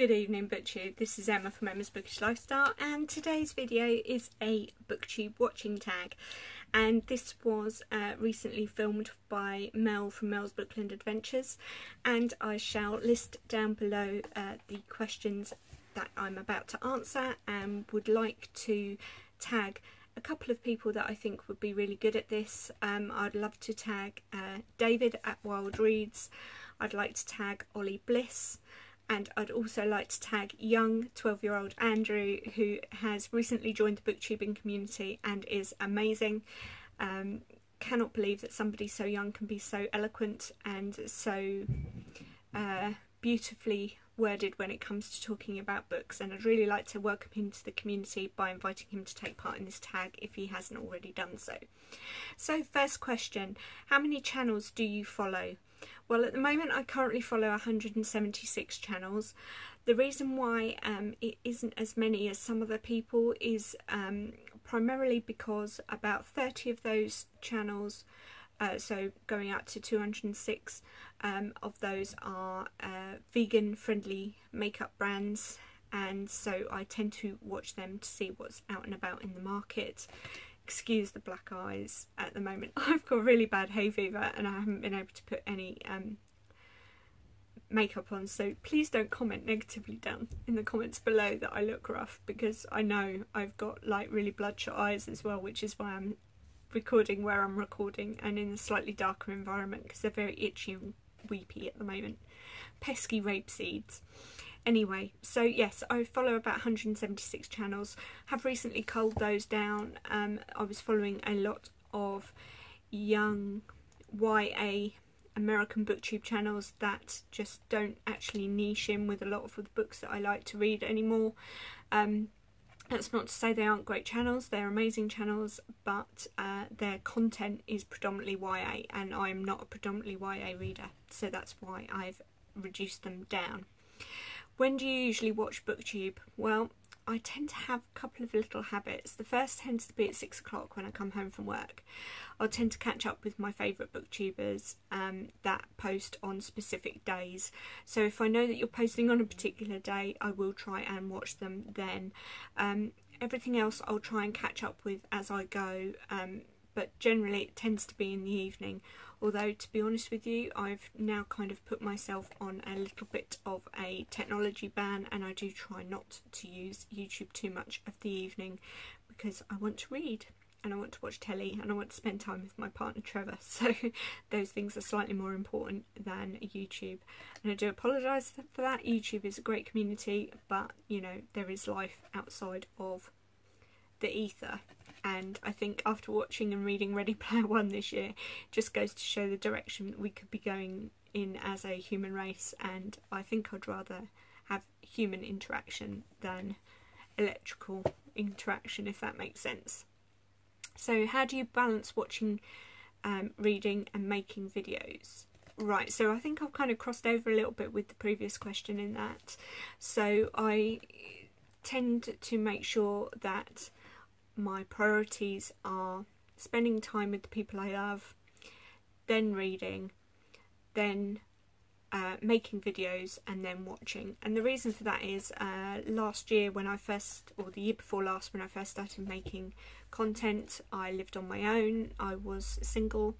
Good evening BookTube, this is Emma from Emma's Bookish Lifestyle and today's video is a BookTube watching tag. And this was uh, recently filmed by Mel from Mel's Bookland Adventures and I shall list down below uh, the questions that I'm about to answer and would like to tag a couple of people that I think would be really good at this. Um, I'd love to tag uh, David at Wild Reads, I'd like to tag Ollie Bliss, and I'd also like to tag young 12 year old Andrew who has recently joined the booktubing community and is amazing. Um, cannot believe that somebody so young can be so eloquent and so uh, beautifully worded when it comes to talking about books and I'd really like to welcome him to the community by inviting him to take part in this tag if he hasn't already done so. So first question, how many channels do you follow? Well, at the moment, I currently follow 176 channels. The reason why um, it isn't as many as some other people is um, primarily because about 30 of those channels, uh, so going out to 206 um, of those are uh, vegan friendly makeup brands and so I tend to watch them to see what's out and about in the market excuse the black eyes at the moment. I've got really bad hay fever and I haven't been able to put any um, makeup on so please don't comment negatively down in the comments below that I look rough because I know I've got like really bloodshot eyes as well which is why I'm recording where I'm recording and in a slightly darker environment because they're very itchy and weepy at the moment. Pesky rape seeds. Anyway, so yes, I follow about 176 channels. Have recently culled those down. Um, I was following a lot of young YA American booktube channels that just don't actually niche in with a lot of the books that I like to read anymore. Um, that's not to say they aren't great channels, they're amazing channels, but uh, their content is predominantly YA and I'm not a predominantly YA reader, so that's why I've reduced them down. When do you usually watch booktube? Well, I tend to have a couple of little habits. The first tends to be at six o'clock when I come home from work. I'll tend to catch up with my favourite booktubers um, that post on specific days. So if I know that you're posting on a particular day, I will try and watch them then. Um, everything else I'll try and catch up with as I go, um, but generally it tends to be in the evening. Although to be honest with you I've now kind of put myself on a little bit of a technology ban and I do try not to use YouTube too much of the evening because I want to read and I want to watch telly and I want to spend time with my partner Trevor. So those things are slightly more important than YouTube. And I do apologise for that. YouTube is a great community but you know there is life outside of the ether and I think after watching and reading Ready Player One this year just goes to show the direction we could be going in as a human race and I think I'd rather have human interaction than electrical interaction if that makes sense. So how do you balance watching, um, reading and making videos? Right, so I think I've kind of crossed over a little bit with the previous question in that. So I tend to make sure that my priorities are spending time with the people I love, then reading, then uh, making videos and then watching. And the reason for that is uh, last year when I first, or the year before last when I first started making content, I lived on my own, I was single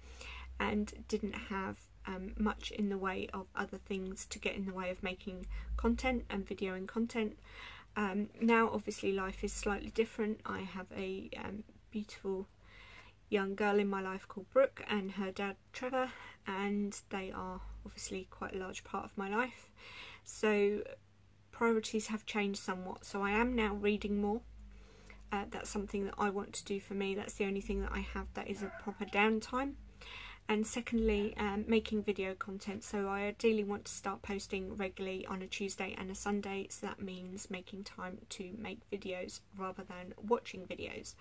and didn't have um, much in the way of other things to get in the way of making content and videoing content. Um, now, obviously, life is slightly different. I have a um, beautiful young girl in my life called Brooke and her dad Trevor, and they are obviously quite a large part of my life. So, priorities have changed somewhat. So, I am now reading more. Uh, that's something that I want to do for me. That's the only thing that I have that is a proper downtime and secondly um, making video content so I ideally want to start posting regularly on a Tuesday and a Sunday so that means making time to make videos rather than watching videos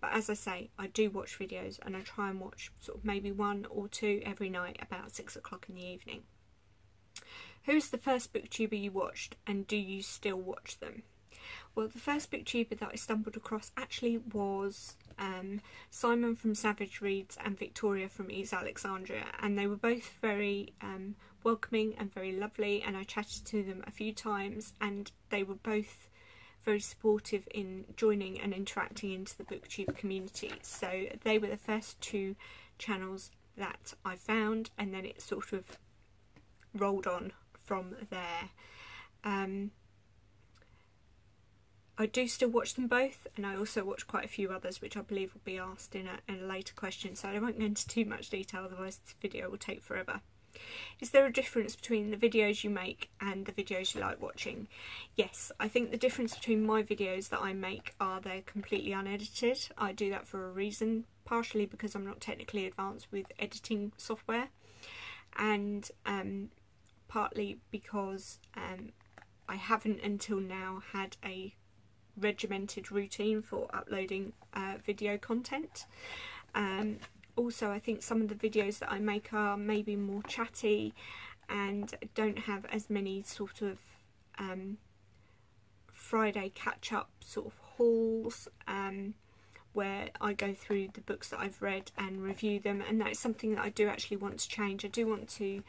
but as I say I do watch videos and I try and watch sort of maybe one or two every night about six o'clock in the evening. Who's the first booktuber you watched and do you still watch them? Well the first booktuber that I stumbled across actually was um, Simon from Savage Reads and Victoria from Eve's Alexandria, and they were both very um, welcoming and very lovely and I chatted to them a few times and they were both very supportive in joining and interacting into the booktube community. So they were the first two channels that I found and then it sort of rolled on from there. Um, I do still watch them both, and I also watch quite a few others, which I believe will be asked in a, in a later question, so I won't go into too much detail, otherwise this video will take forever. Is there a difference between the videos you make and the videos you like watching? Yes, I think the difference between my videos that I make are they're completely unedited. I do that for a reason, partially because I'm not technically advanced with editing software, and um, partly because um, I haven't until now had a regimented routine for uploading uh, video content. Um, also, I think some of the videos that I make are maybe more chatty and don't have as many sort of um, Friday catch up sort of hauls um, where I go through the books that I've read and review them, and that is something that I do actually want to change. I do want to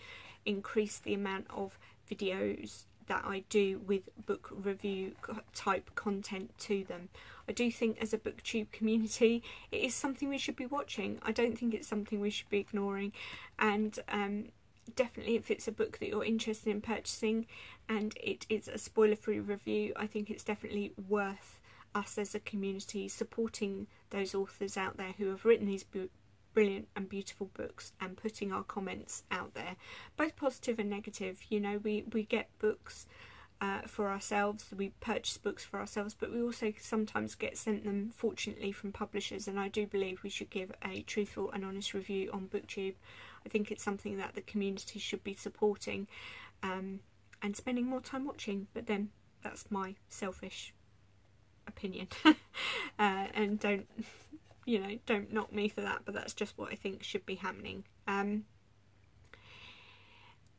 increase the amount of videos that I do with book review type content to them. I do think as a booktube community it is something we should be watching. I don't think it's something we should be ignoring and um, definitely if it's a book that you're interested in purchasing and it is a spoiler free review I think it's definitely worth us as a community supporting those authors out there who have written these brilliant and beautiful books and putting our comments out there, both positive and negative. You know, we, we get books uh, for ourselves, we purchase books for ourselves, but we also sometimes get sent them, fortunately, from publishers. And I do believe we should give a truthful and honest review on BookTube. I think it's something that the community should be supporting um, and spending more time watching, but then that's my selfish opinion. uh, and don't you know, don't knock me for that, but that's just what I think should be happening. Um,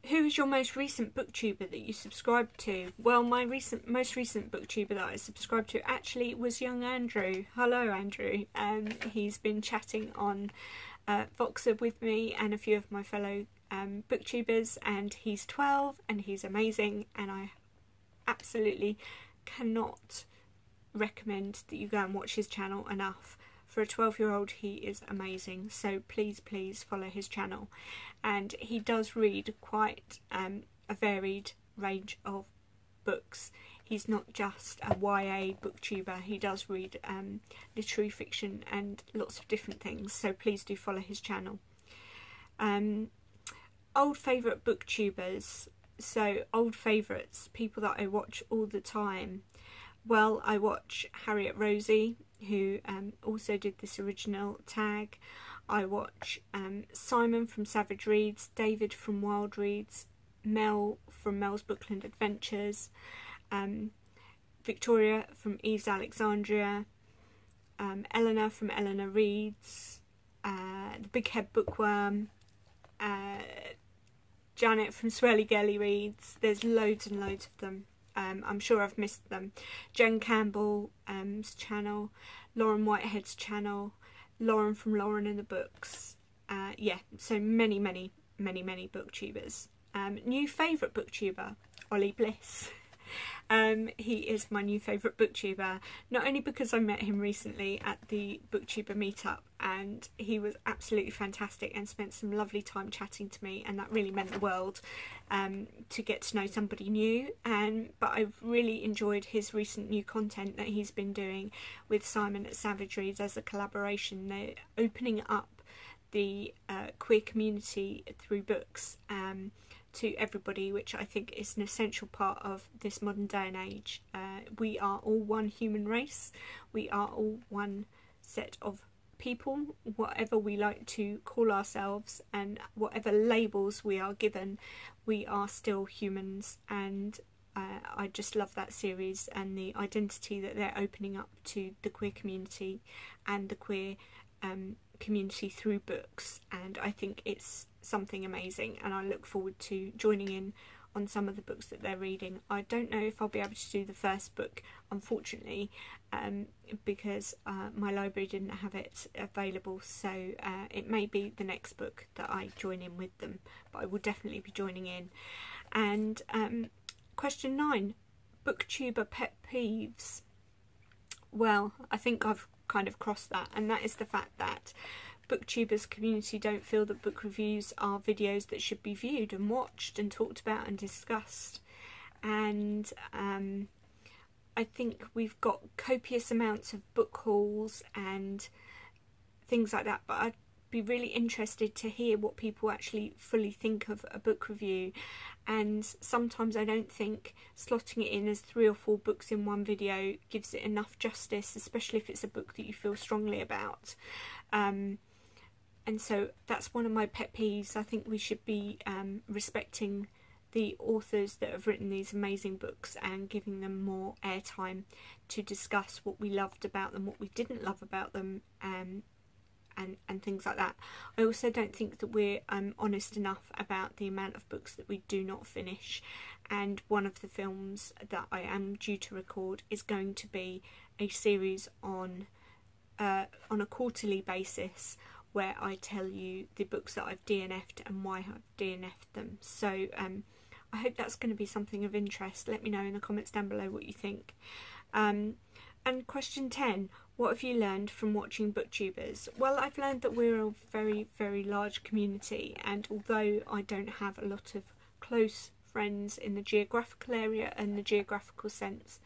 who is your most recent booktuber that you subscribed to? Well, my recent, most recent booktuber that I subscribed to actually was young Andrew. Hello, Andrew. Um, he's been chatting on uh, Voxer with me and a few of my fellow um, booktubers, and he's 12 and he's amazing, and I absolutely cannot recommend that you go and watch his channel enough for a 12 year old he is amazing. So please please follow his channel. And he does read quite um, a varied range of books. He's not just a YA booktuber. He does read um, literary fiction and lots of different things. So please do follow his channel. Um, old favourite booktubers. So old favourites people that I watch all the time. Well I watch Harriet Rosie who um, also did this original tag. I watch um, Simon from Savage Reads, David from Wild Reads, Mel from Mel's Bookland Adventures, um, Victoria from Eve's Alexandria, um, Eleanor from Eleanor Reads, uh, The Big Head Bookworm, uh, Janet from Swirly Girly Reads. There's loads and loads of them. Um, I'm sure I've missed them. Jen Campbell's channel, Lauren Whitehead's channel, Lauren from Lauren and the Books. Uh, yeah, so many, many, many, many booktubers. Um, new favourite booktuber, Ollie Bliss. Um, he is my new favourite booktuber, not only because I met him recently at the booktuber meetup and he was absolutely fantastic and spent some lovely time chatting to me and that really meant the world um, to get to know somebody new and but I've really enjoyed his recent new content that he's been doing with Simon at Savage Reads as a collaboration. They're opening up the uh, queer community through books. Um, to everybody, which I think is an essential part of this modern day and age. Uh, we are all one human race, we are all one set of people, whatever we like to call ourselves, and whatever labels we are given, we are still humans. And uh, I just love that series and the identity that they're opening up to the queer community and the queer um, community through books. And I think it's something amazing and I look forward to joining in on some of the books that they're reading. I don't know if I'll be able to do the first book, unfortunately, um, because uh, my library didn't have it available. So uh, it may be the next book that I join in with them, but I will definitely be joining in. And um, question nine booktuber pet peeves. Well, I think I've kind of crossed that, and that is the fact that booktubers community don't feel that book reviews are videos that should be viewed and watched and talked about and discussed. And um, I think we've got copious amounts of book hauls and things like that, but I'd be really interested to hear what people actually fully think of a book review. And sometimes I don't think slotting it in as three or four books in one video gives it enough justice, especially if it's a book that you feel strongly about. Um, and so that's one of my pet peeves. I think we should be um, respecting the authors that have written these amazing books and giving them more airtime to discuss what we loved about them, what we didn't love about them, um, and and things like that. I also don't think that we're um, honest enough about the amount of books that we do not finish. And one of the films that I am due to record is going to be a series on uh, on a quarterly basis where I tell you the books that I've DNF'd and why I've DNF'd them. So um, I hope that's going to be something of interest. Let me know in the comments down below what you think. Um, and question 10 What have you learned from watching booktubers? Well, I've learned that we're a very, very large community, and although I don't have a lot of close friends in the geographical area and the geographical sense,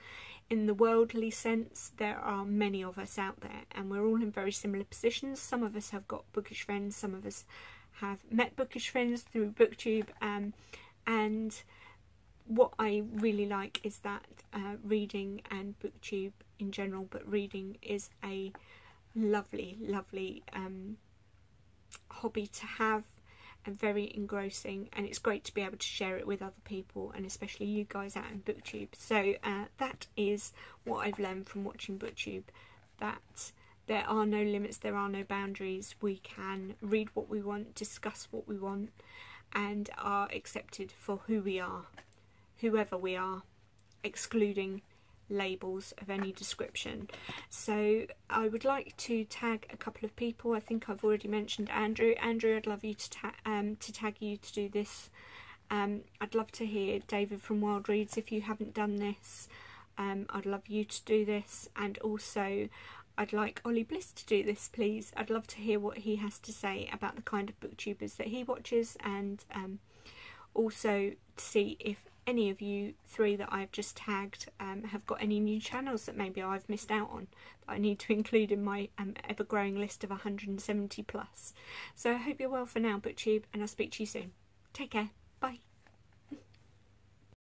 in the worldly sense, there are many of us out there, and we're all in very similar positions. Some of us have got bookish friends, some of us have met bookish friends through BookTube, um, and what I really like is that uh, reading and BookTube in general, but reading is a lovely, lovely um, hobby to have and very engrossing and it's great to be able to share it with other people and especially you guys out in booktube. So uh, that is what i've learned from watching booktube that there are no limits there are no boundaries. We can read what we want discuss what we want and are accepted for who we are whoever we are excluding labels of any description. So I would like to tag a couple of people. I think I've already mentioned Andrew. Andrew, I'd love you to, ta um, to tag you to do this. Um, I'd love to hear David from Wild Reads if you haven't done this. Um, I'd love you to do this and also I'd like Ollie Bliss to do this please. I'd love to hear what he has to say about the kind of booktubers that he watches and um, also to see if any of you three that I've just tagged um, have got any new channels that maybe I've missed out on that I need to include in my um, ever growing list of 170 plus. So I hope you're well for now, BookTube, and I'll speak to you soon. Take care.